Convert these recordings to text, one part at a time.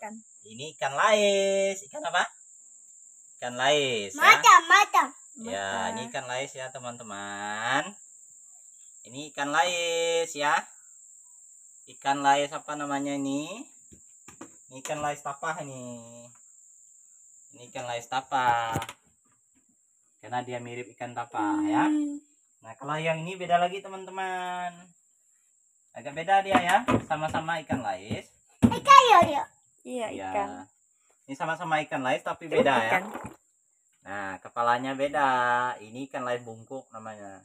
ikan. Ini ikan lais. Ikan apa? Ikan lais. Ya. Mata, mata. Ya, ini ikan lais ya teman-teman. Ini ikan lais ya. Ikan lais apa namanya ini? Ini ikan lais tapah ini. Ini ikan lais tapah. Karena dia mirip ikan tapah ya. Nah, kalau yang ini beda lagi teman-teman. Agak beda dia ya. Sama-sama ikan lais. Ayo, yuk. Iya, Ya. ikan. Ini sama-sama ikan lais tapi beda ya. Ikan. Nah, kepalanya beda. Ini ikan lais bungkuk namanya.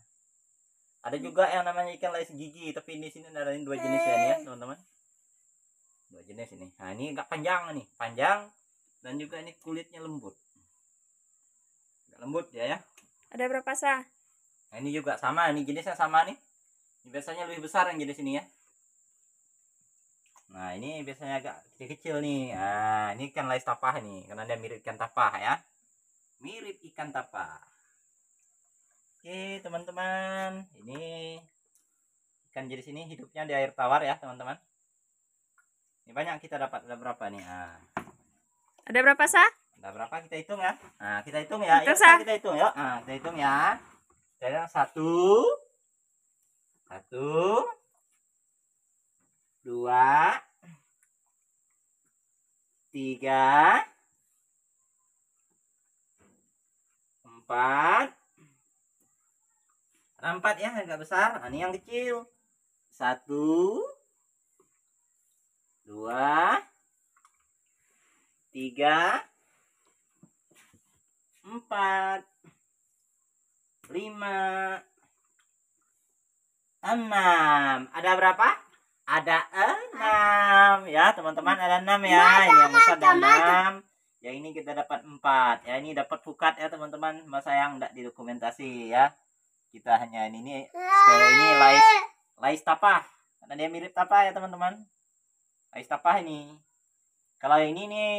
Ada juga yang namanya ikan lais gigi, tapi di sini ada dua jenis ya nih ya, teman-teman. Dua jenis ini. Nah, ini agak panjang nih, panjang dan juga ini kulitnya lembut. Agak lembut ya ya. Ada berapa sah? Nah, ini juga sama, ini jenisnya sama nih. Ini biasanya lebih besar yang jenis ini ya. Nah, ini biasanya agak kecil-kecil nih. Nah, ini ikan lais tapah nih, karena dia mirip ikan tapah ya. Mirip ikan tapah. Oke, teman-teman. Ini ikan jenis ini hidupnya di air tawar ya, teman-teman. Ini banyak kita dapat ada berapa nih? Ah, Ada berapa sah? ada berapa kita hitung ya? Nah, kita hitung ya. Yuk, Hitung, kita hitung yuk. Nah, kita hitung ya. Kita hitung satu, satu, dua, tiga, empat, ada empat ya agak besar. Nah, ini yang kecil. Satu, dua, tiga, empat, lima, enam. Ada berapa? Ada enam ya teman-teman ada enam ya. Ini yang besar ada enam. Yang ini kita dapat empat. Ya ini dapat pukat ya teman-teman. Masa yang tidak didokumentasi ya. Kita hanya ini nih. Sekali ini lais lais tapah. Karena dia mirip tapah ya teman-teman. Lais tapah ini. Kalau ini nih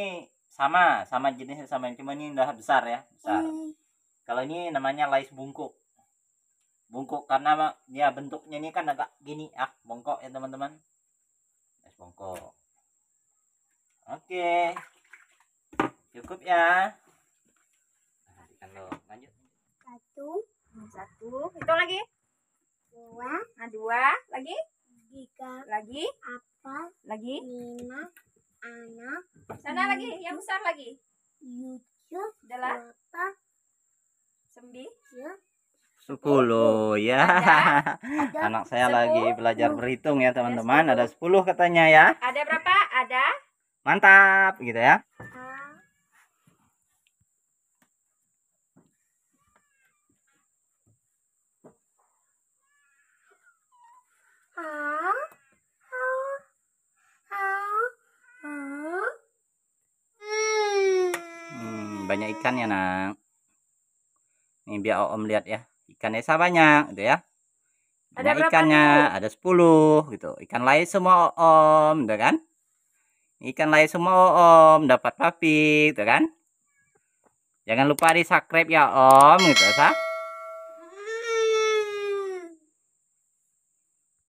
sama, sama jenisnya sama, cuma ini udah besar ya, besar. Kalau ini namanya lais bungkuk. Bungkuk karena dia bentuknya ini kan agak gini ah, bongkok ya teman-teman. Bongkok. Oke. Cukup ya. Nah, kalau lanjut. Satu, Satu. Hitung lagi. dua, Nah, dua. Lagi. tiga, Lagi. empat, Lagi. lima, enam, Sana lagi. Yang besar lagi. tujuh, Adalah delapan, sembilan. Sepuluh ya. ada Anak saya Sepuluh. lagi belajar berhitung ya teman-teman. Ada 10 katanya ya. Ada berapa? Ada. Mantap gitu ya. Hmm. Banyak ikannya nak. Ini biar om lihat ya. Ikannya saya banyak gitu ya. Ada berapa ikannya ada 10 gitu. Ikan lain semua om, gitu kan? Ikan lain semua om dapat papi, gitu kan? Jangan lupa di subscribe ya om, gitu sah.